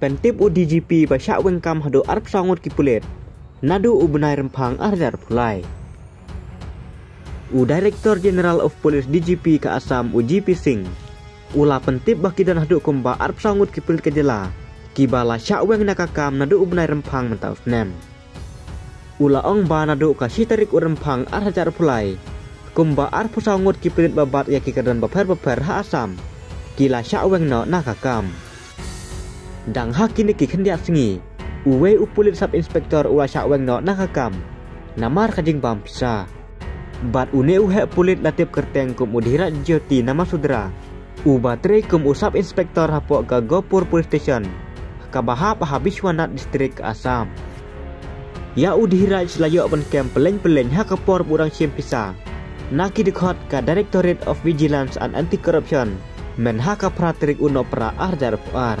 Pentip u DGP ba wengkam hadu arp sangut ki pulit. Nadu u benai rempang arjar pulai. U Director General of Police DGP ke Assam u GP Singh. Ula pentip bakidan hadu kumba arp sangut ki pulit kejela. Kibala syak weng nakakam nadu u benai rempang mentau snem. Ula ong ba nadu ka sitarik u rempang arjar pulai. Kumba arp sangut ki pulit babat ya ki kadan baper-baper ha Assam. Kila syak weng no nakakam dang hakini ki kendia singi uwe upulit sub inspektor ula weng no nakakam. Namar kajing bam pisa. Bat une uhe pulit latip kerteng kum udhira jyoti nama sudra. U batre kum usap inspektor hapo ga gopur police station. Kabahap habiswanat distrik asam ya udhira selayo open camp peleng-peleng ha kapor burang sim pisa. Naki dikot ka directorate of vigilance and anti corruption men ha ka pratrik unopra arjar ar